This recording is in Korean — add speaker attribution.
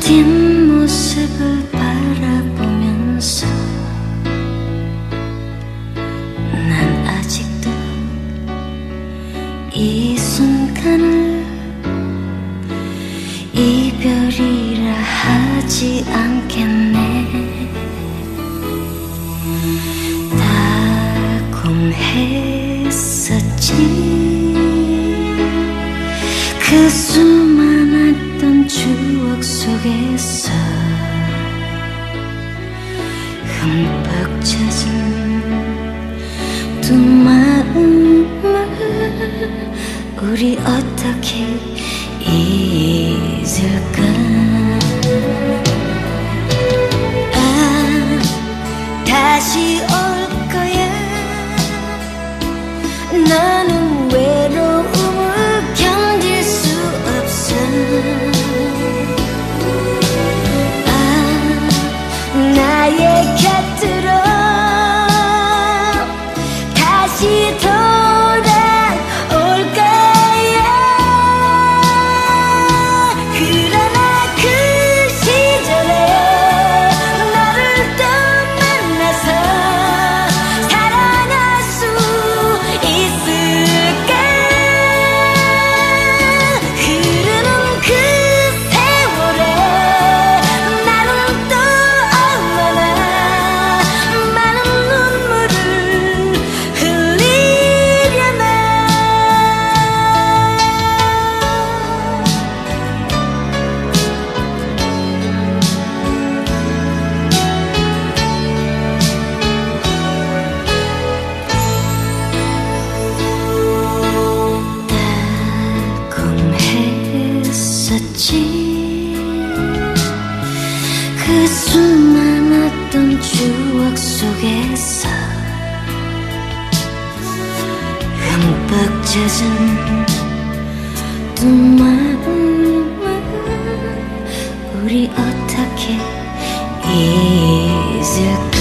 Speaker 1: 뒷모습을 바라보면서 난 아직도 이 순간을 이별이라 하지 않겠네. 달콤했었지. 그 수많 았던 추억 속에서 흠뻑 젖은 두 마음을 우리 어떻게 잊을까? 아 다시 올 거야. 나 그 수많았던 추억 속에서 흠뻑 젖은 두 마음만 우리 어떻게 잊을까?